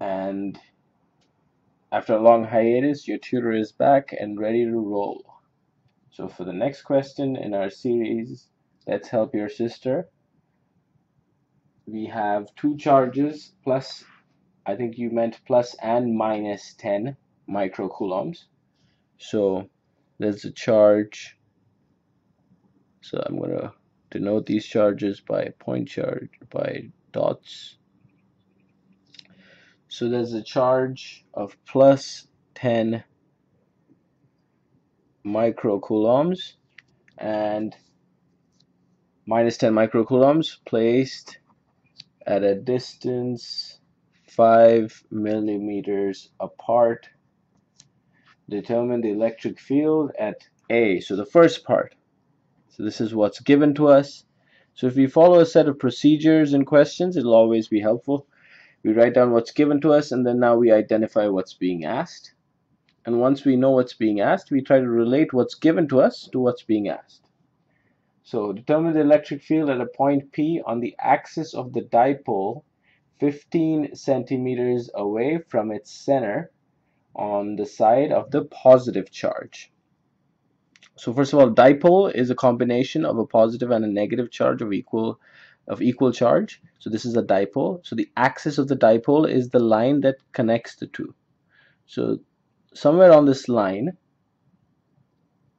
and after a long hiatus, your tutor is back and ready to roll. So for the next question in our series, Let's Help Your Sister, we have two charges plus, I think you meant plus and minus 10 microcoulombs. So there's a charge, so I'm going to denote these charges by point charge, by dots. So there's a charge of plus 10 microcoulombs and minus 10 microcoulombs placed at a distance 5 millimeters apart. Determine the electric field at A. So the first part. So this is what's given to us. So if we follow a set of procedures and questions, it'll always be helpful we write down what's given to us and then now we identify what's being asked. And once we know what's being asked we try to relate what's given to us to what's being asked. So determine the electric field at a point P on the axis of the dipole 15 centimeters away from its center on the side of the positive charge. So first of all dipole is a combination of a positive and a negative charge of equal of equal charge. So this is a dipole. So the axis of the dipole is the line that connects the two. So somewhere on this line,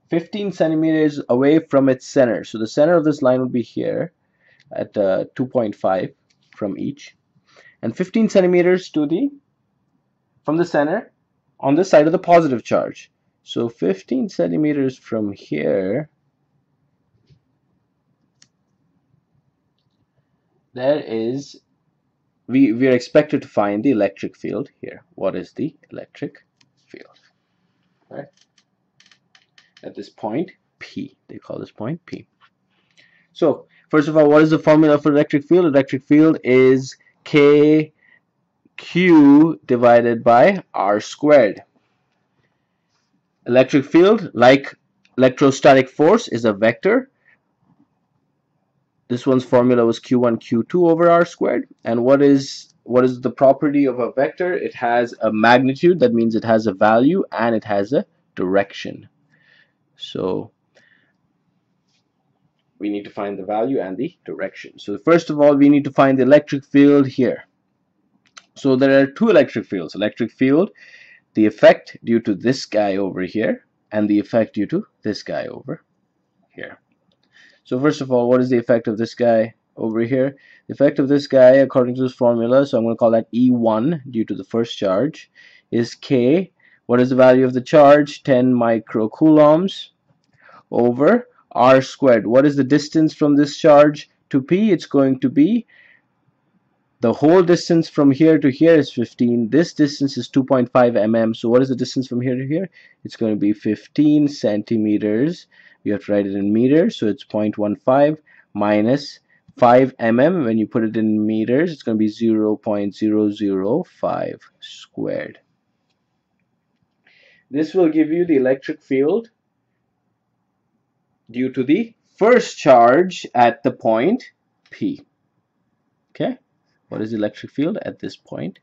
15 centimeters away from its center. So the center of this line would be here at uh, 2.5 from each. And 15 centimeters to the from the center on the side of the positive charge. So 15 centimeters from here there is we we are expected to find the electric field here. What is the electric field? Right. At this point P. They call this point P. So first of all what is the formula for electric field? Electric field is K Q divided by R squared. Electric field like electrostatic force is a vector this one's formula was q1 q2 over r squared. And what is what is the property of a vector? It has a magnitude. That means it has a value and it has a direction. So we need to find the value and the direction. So first of all we need to find the electric field here. So there are two electric fields. Electric field the effect due to this guy over here and the effect due to this guy over here so first of all, what is the effect of this guy over here? The effect of this guy, according to this formula, so I'm going to call that E1 due to the first charge, is K. What is the value of the charge? 10 microcoulombs over R squared. What is the distance from this charge to P? It's going to be the whole distance from here to here is 15 this distance is 2.5 mm so what is the distance from here to here it's going to be 15 centimeters you have to write it in meters so it's 0.15 minus 5 mm when you put it in meters it's going to be 0 0.005 squared. This will give you the electric field due to the first charge at the point P. Okay? What is the electric field at this point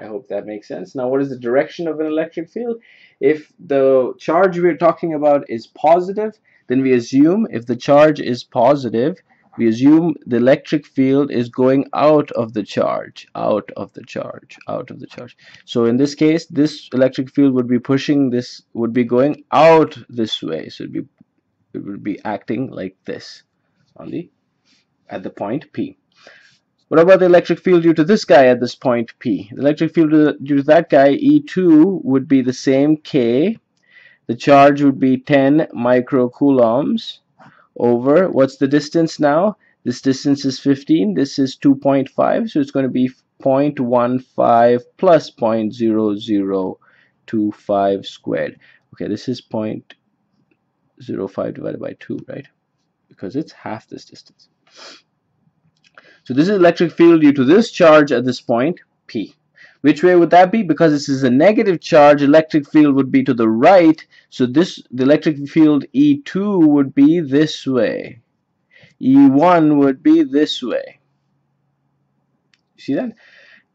I hope that makes sense now what is the direction of an electric field if the charge we're talking about is positive, then we assume if the charge is positive, we assume the electric field is going out of the charge, out of the charge, out of the charge. So in this case, this electric field would be pushing this, would be going out this way. So it'd be, it would be acting like this on the, at the point P. What about the electric field due to this guy at this point P? The electric field due to that guy E2 would be the same K. The charge would be 10 microcoulombs over, what's the distance now? This distance is 15, this is 2.5, so it's going to be 0.15 plus 0.0025 squared. Okay, this is 0.05 divided by 2, right? Because it's half this distance. So this is electric field due to this charge at this point, P. Which way would that be? Because this is a negative charge, electric field would be to the right. So this the electric field E2 would be this way. E1 would be this way. See that?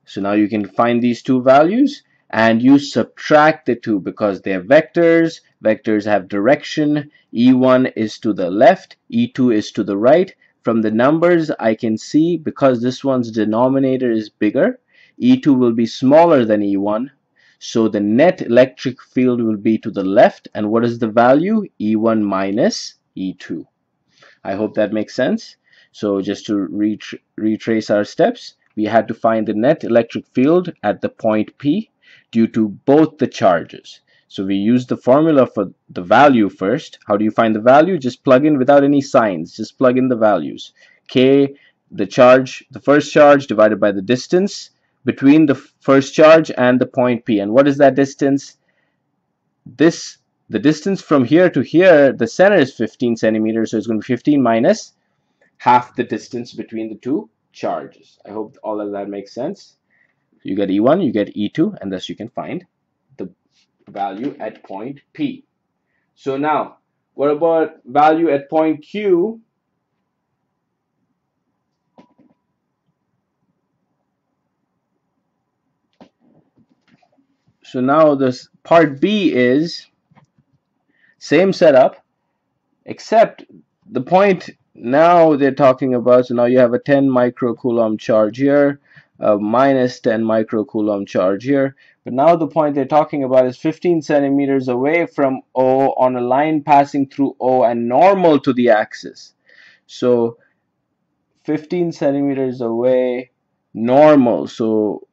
So now you can find these two values and you subtract the two because they're vectors. Vectors have direction. E1 is to the left, E2 is to the right. From the numbers I can see because this one's denominator is bigger, E2 will be smaller than E1. So the net electric field will be to the left. And what is the value? E1 minus E2. I hope that makes sense. So just to retrace our steps, we had to find the net electric field at the point P due to both the charges. So we use the formula for the value first. How do you find the value? Just plug in without any signs. Just plug in the values. K, the charge, the first charge divided by the distance between the first charge and the point P. And what is that distance? This, the distance from here to here, the center is 15 centimeters, so it's going to be 15 minus half the distance between the two charges. I hope all of that makes sense. You get E1, you get E2, and thus you can find value at point P. So now, what about value at point Q? So now this part B is same setup, except the point now they're talking about, so now you have a 10 microcoulomb charge here, a minus 10 microcoulomb charge here. But now the point they're talking about is 15 centimeters away from O on a line passing through O and normal to the axis. So 15 centimeters away, normal. So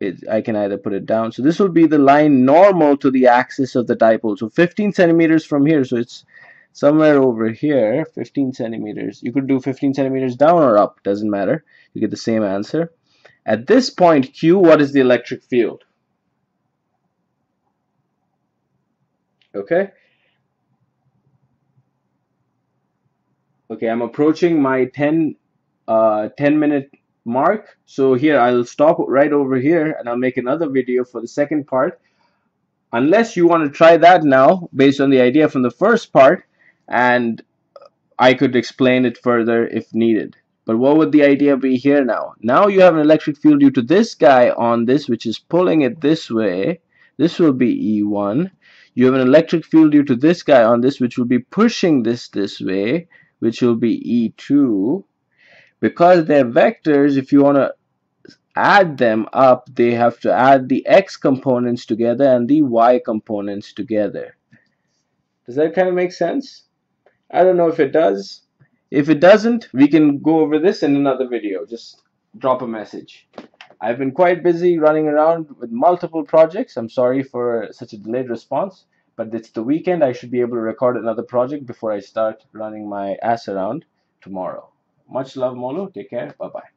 it, I can either put it down. So this will be the line normal to the axis of the dipole. So 15 centimeters from here. So it's somewhere over here, 15 centimeters. You could do 15 centimeters down or up, doesn't matter. You get the same answer. At this point, Q, what is the electric field? Okay. Okay, I'm approaching my 10, uh, 10 minute mark. So here I'll stop right over here and I'll make another video for the second part. Unless you want to try that now based on the idea from the first part and I could explain it further if needed. But what would the idea be here now? Now you have an electric field due to this guy on this which is pulling it this way. This will be E1. You have an electric field due to this guy on this which will be pushing this this way which will be E2 because they're vectors if you want to add them up they have to add the x components together and the y components together. Does that kind of make sense? I don't know if it does. If it doesn't we can go over this in another video. Just drop a message I've been quite busy running around with multiple projects I'm sorry for such a delayed response but it's the weekend I should be able to record another project before I start running my ass around tomorrow much love, Molo. Take care. Bye bye.